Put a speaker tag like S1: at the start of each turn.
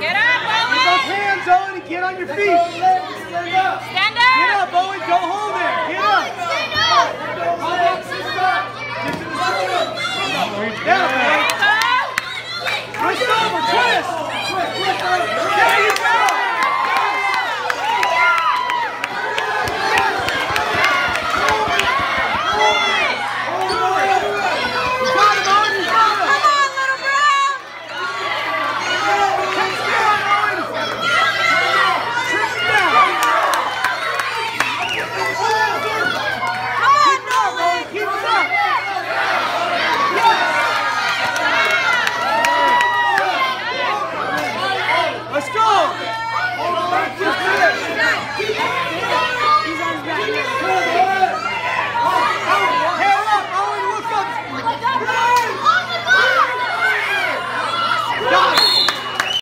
S1: Get up,
S2: With those hands, Owen, and get on your feet.
S1: Stand
S2: Get
S1: up!
S2: up, Owen. Go home there. Get up. Down,